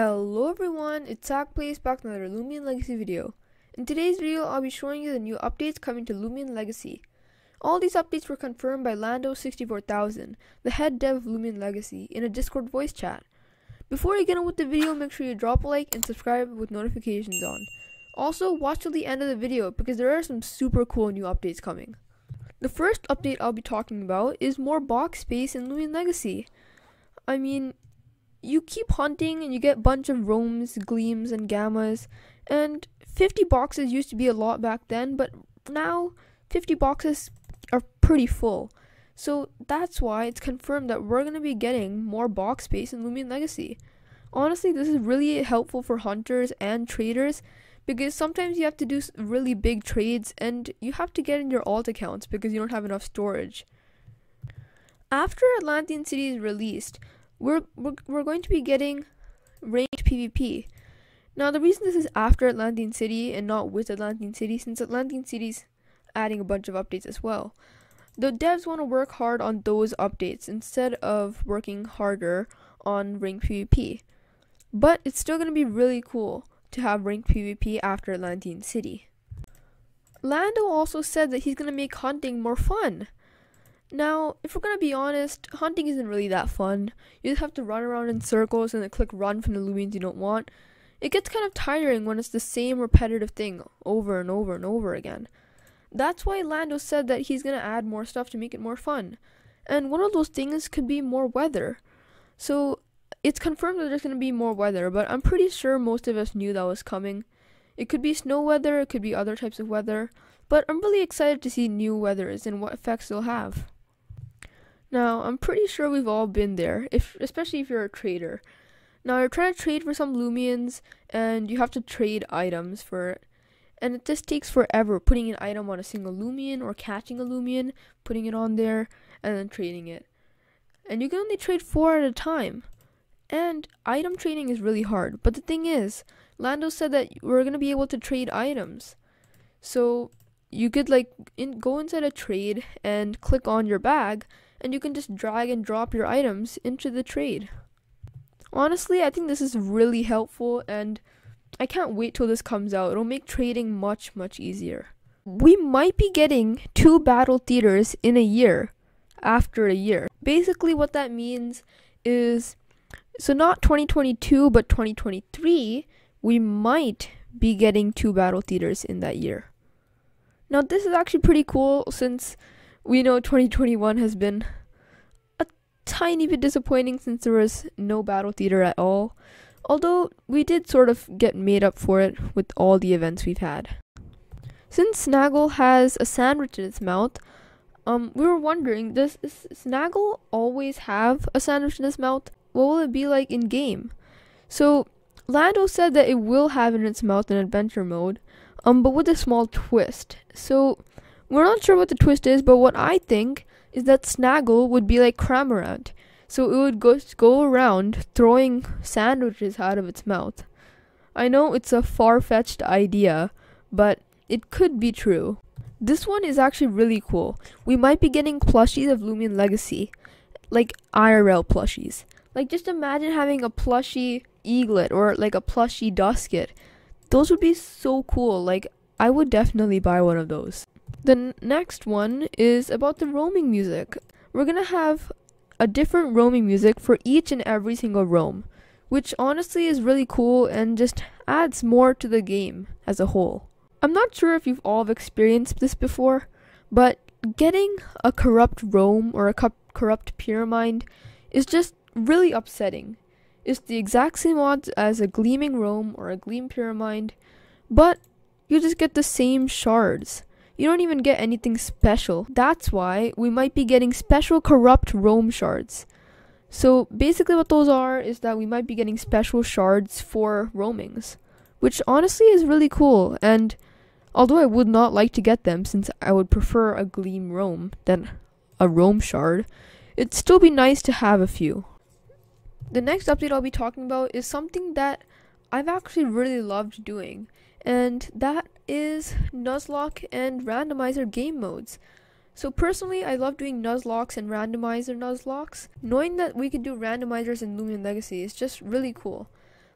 Hello everyone, it's Sak Plays back with another Loomian Legacy video. In today's video, I'll be showing you the new updates coming to Loomian Legacy. All these updates were confirmed by Lando64000, the head dev of Loomian Legacy, in a Discord voice chat. Before you get on with the video, make sure you drop a like and subscribe with notifications on. Also, watch till the end of the video because there are some super cool new updates coming. The first update I'll be talking about is more box space in Loomian Legacy. I mean, you keep hunting and you get bunch of roams, gleams, and gammas. And 50 boxes used to be a lot back then, but now 50 boxes are pretty full. So that's why it's confirmed that we're going to be getting more box space in Loomian Legacy. Honestly, this is really helpful for hunters and traders because sometimes you have to do really big trades and you have to get in your alt accounts because you don't have enough storage. After Atlanthian City is released, we're, we're, we're going to be getting ranked PvP. Now, the reason this is after Atlanthian City and not with Atlanthian City, since Atlanthian City's adding a bunch of updates as well. The devs want to work hard on those updates instead of working harder on ranked PvP. But it's still going to be really cool to have ranked PvP after Atlanthian City. Lando also said that he's going to make hunting more fun. Now, if we're gonna be honest, hunting isn't really that fun. You just have to run around in circles and then click run from the Loomians you don't want. It gets kind of tiring when it's the same repetitive thing over and over and over again. That's why Lando said that he's gonna add more stuff to make it more fun. And one of those things could be more weather. So it's confirmed that there's gonna be more weather, but I'm pretty sure most of us knew that was coming. It could be snow weather, it could be other types of weather, but I'm really excited to see new weathers and what effects they'll have. Now, I'm pretty sure we've all been there, if especially if you're a trader. Now, you're trying to trade for some Loomians, and you have to trade items for it. And it just takes forever putting an item on a single Loomian or catching a Loomian, putting it on there, and then trading it. And you can only trade four at a time. And item trading is really hard. But the thing is, Lando said that we're going to be able to trade items. So you could like in, go inside a trade and click on your bag and you can just drag and drop your items into the trade. Honestly, I think this is really helpful and I can't wait till this comes out. It'll make trading much, much easier. We might be getting two battle theaters in a year after a year. Basically, what that means is so not 2022 but 2023, we might be getting two battle theaters in that year. Now, this is actually pretty cool since we know 2021 has been a tiny bit disappointing since there was no battle theater at all. Although we did sort of get made up for it with all the events we've had. Since Snaggle has a sandwich in its mouth, um, we were wondering, does Snaggle always have a sandwich in its mouth? What will it be like in game? So, Lando said that it will have in its mouth in adventure mode, um, but with a small twist. So, we're not sure what the twist is, but what I think is that Snaggle would be like Cramorant. So it would go, go around throwing sandwiches out of its mouth. I know it's a far fetched idea, but it could be true. This one is actually really cool. We might be getting plushies of Loomian Legacy, like IRL plushies. Like, just imagine having a plushie Eaglit or like a plushie Duskit. Those would be so cool. Like, I would definitely buy one of those. The next one is about the roaming music. We're gonna have a different roaming music for each and every single roam, which honestly is really cool and just adds more to the game as a whole. I'm not sure if you've all experienced this before, but getting a corrupt roam or a corrupt Pyramind is just really upsetting. It's the exact same odds as a gleaming roam or a gleam Pyramind, but you just get the same shards you don't even get anything special. That's why we might be getting special corrupt roam shards. So basically what those are is that we might be getting special shards for roamings, which honestly is really cool and although I would not like to get them since I would prefer a gleam roam than a roam shard, it'd still be nice to have a few. The next update I'll be talking about is something that I've actually really loved doing and that is Nuzlocke and Randomizer game modes. So personally, I love doing Nuzlockes and Randomizer Nuzlocks. Knowing that we can do randomizers in Loomian Legacy is just really cool.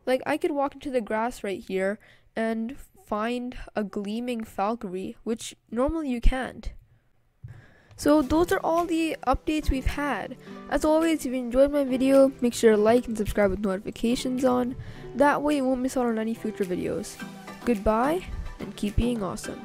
Like I could walk into the grass right here and find a gleaming Falkyrie, which normally you can't. So those are all the updates we've had. As always, if you enjoyed my video, make sure to like and subscribe with notifications on. That way you won't miss out on any future videos. Goodbye, and keep being awesome.